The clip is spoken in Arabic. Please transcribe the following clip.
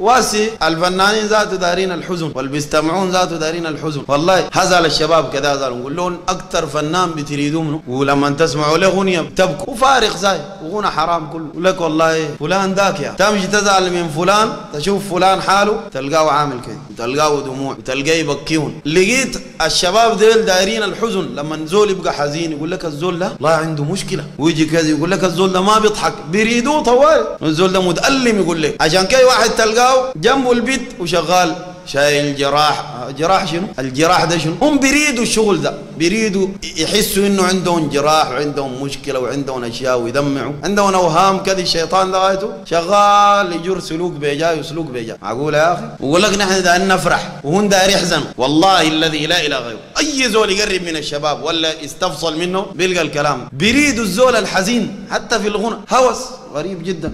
واسي الفنانين ذاته دارين الحزن والبيستمعون ذاته دارين الحزن. والله هذا الشباب كذا هذا نقول لهم أكثر فنان بتريدوه منه. ولما تسمعوا له اغنيه بتبكوا وفارق زي وغنى حرام كله. يقول لك والله فلان ذاك يا. تمشي تزعل من فلان تشوف فلان حاله تلقاه عامل كده. تلقاه دموع تلقاه يبكيون. لقيت الشباب ديل دايرين الحزن. لما الزول يبقى حزين يقول لك الزول ده الله عنده مشكلة. ويجي كذا يقول لك الزول ده ما بيضحك. بيريدوه طوال. الزول ده متألم يقول لك. عشان كده واحد تلقاه جنبه البيت وشغال. شايل جراح جراح شنو؟ الجراح ده شنو؟ هم بيريدوا الشغل ده. بيريدوا يحسوا إنه عندهم جراح وعندهم مشكلة وعندهم أشياء ويدمعوا. عندهم أوهام كذا الشيطان ده غايته. شغال يجر سلوك بيجاي وسلوك بيجاي. معقول يا أخي؟ ويقول لك نحن دا نفرح وهم داير يحزنوا. والله الذي لا إله غيره. أي زول يقرب من الشباب ولا يستفصل منه بيلقى الكلام. بيريدوا الزول الحزين حتى في الغنى. هوس. غريب جدا.